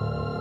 Bye.